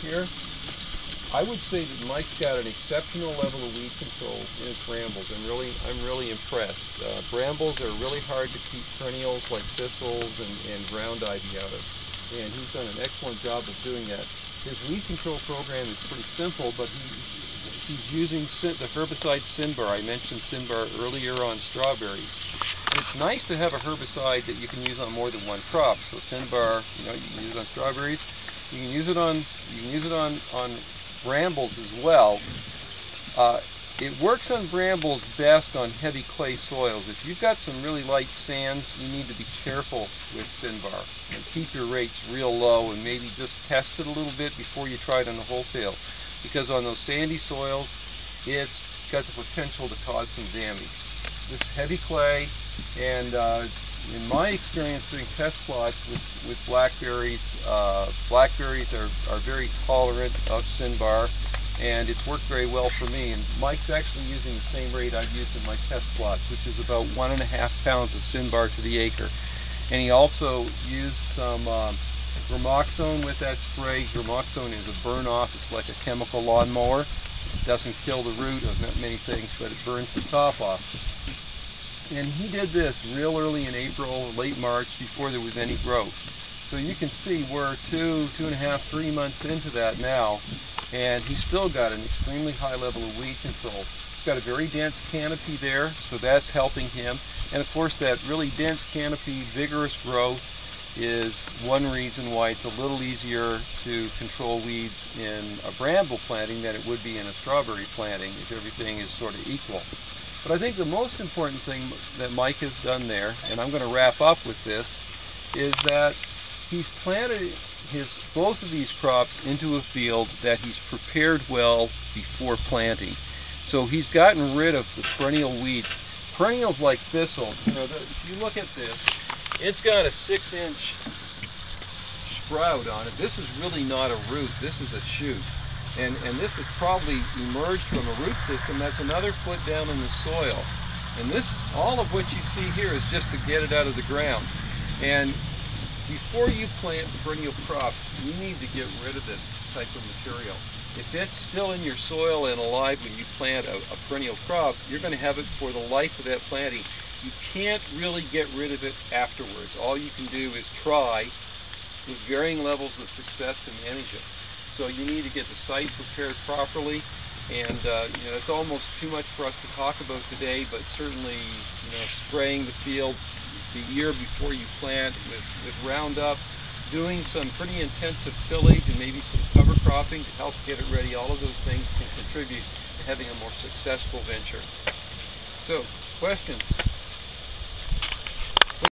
here, I would say that Mike's got an exceptional level of weed control in his brambles. I'm really, I'm really impressed. Uh, brambles are really hard to keep perennials like thistles and, and ground ivy out of, and he's done an excellent job of doing that. His weed control program is pretty simple, but he, he's using the herbicide Sinbar. I mentioned Sinbar earlier on strawberries. It's nice to have a herbicide that you can use on more than one crop. So Sinbar, you know, you can use it on strawberries. You can use it on you can use it on on brambles as well. Uh, it works on brambles best on heavy clay soils. If you've got some really light sands, you need to be careful with Sinbar and keep your rates real low and maybe just test it a little bit before you try it on the wholesale. Because on those sandy soils, it's got the potential to cause some damage. This heavy clay and uh, in my experience doing test plots with, with blackberries, uh, blackberries are, are very tolerant of Sinbar and it's worked very well for me. And Mike's actually using the same rate I've used in my test plots, which is about one and a half pounds of Sinbar to the acre. And he also used some um, Gramoxone with that spray. Gramoxone is a burn off, it's like a chemical lawnmower. It doesn't kill the root of many things, but it burns the top off. And he did this real early in April, late March, before there was any growth. So you can see we're two, two and a half, three months into that now, and he's still got an extremely high level of weed control. He's got a very dense canopy there, so that's helping him. And of course that really dense canopy, vigorous growth is one reason why it's a little easier to control weeds in a bramble planting than it would be in a strawberry planting if everything is sort of equal. But I think the most important thing that Mike has done there, and I'm going to wrap up with this, is that he's planted his both of these crops into a field that he's prepared well before planting. So he's gotten rid of the perennial weeds. Perennials like thistle, you know, the, if you look at this, it's got a six inch sprout on it. This is really not a root, this is a shoot. And, and this has probably emerged from a root system that's another foot down in the soil. And this, all of what you see here is just to get it out of the ground. And before you plant perennial crops, you need to get rid of this type of material. If it's still in your soil and alive when you plant a, a perennial crop, you're going to have it for the life of that planting. You can't really get rid of it afterwards. All you can do is try with varying levels of success to manage it. So you need to get the site prepared properly and uh, you know it's almost too much for us to talk about today, but certainly you know spraying the field the year before you plant with, with Roundup, doing some pretty intensive tillage and maybe some cover cropping to help get it ready. All of those things can contribute to having a more successful venture. So, questions?